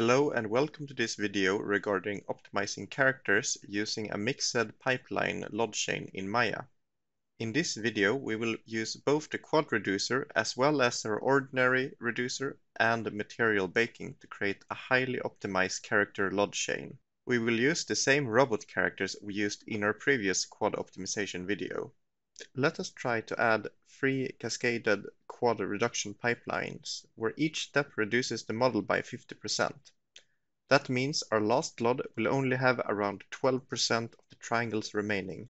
Hello and welcome to this video regarding optimizing characters using a mixed pipeline LOD chain in Maya. In this video we will use both the quad reducer as well as our ordinary reducer and material baking to create a highly optimized character LOD chain. We will use the same robot characters we used in our previous quad optimization video. Let us try to add three cascaded quad reduction pipelines, where each step reduces the model by 50%. That means our last LOD will only have around 12% of the triangles remaining.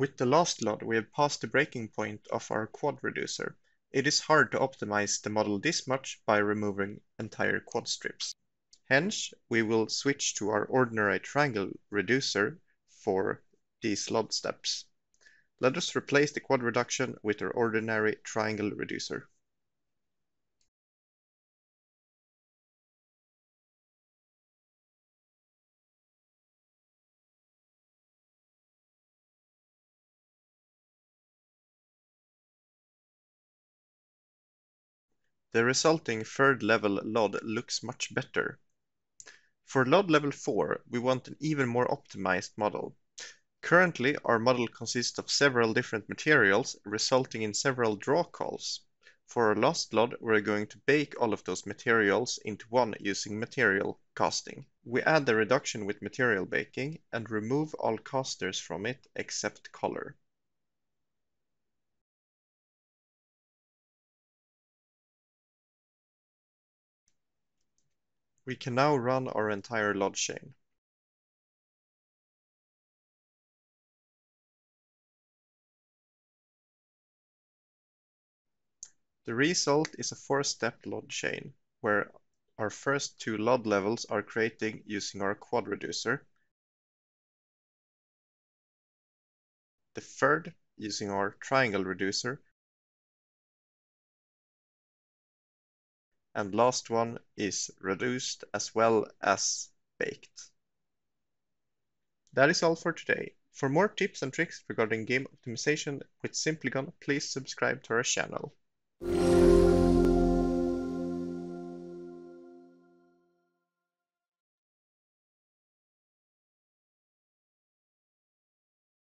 With the last LOD, we have passed the breaking point of our quad reducer. It is hard to optimize the model this much by removing entire quad strips. Hence, we will switch to our ordinary triangle reducer for these LOD steps. Let us replace the quad reduction with our ordinary triangle reducer. The resulting third level LOD looks much better. For LOD level 4, we want an even more optimized model. Currently, our model consists of several different materials, resulting in several draw calls. For our last LOD, we're going to bake all of those materials into one using material casting. We add the reduction with material baking and remove all casters from it except color. We can now run our entire LOD chain. The result is a four-step LOD chain, where our first two LOD levels are creating using our quad reducer. The third using our triangle reducer, and last one is reduced as well as baked. That is all for today. For more tips and tricks regarding game optimization with Simplygon, please subscribe to our channel.